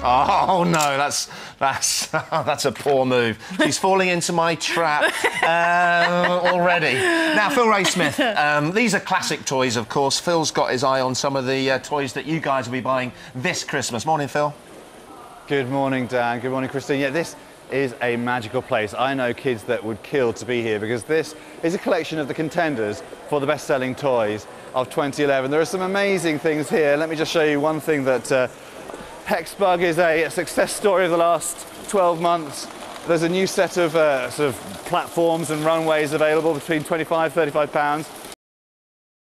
Oh no, that's that's that's a poor move. She's falling into my trap uh, already. Now, Phil Ray Smith, um, these are classic toys, of course. Phil's got his eye on some of the uh, toys that you guys will be buying this Christmas. Morning, Phil. Good morning, Dan. Good morning, Christine. Yeah, this is a magical place. I know kids that would kill to be here because this is a collection of the contenders for the best-selling toys of 2011. There are some amazing things here. Let me just show you one thing that uh, Hexbug is a success story of the last 12 months. There's a new set of uh, sort of platforms and runways available between 25, 35 pounds.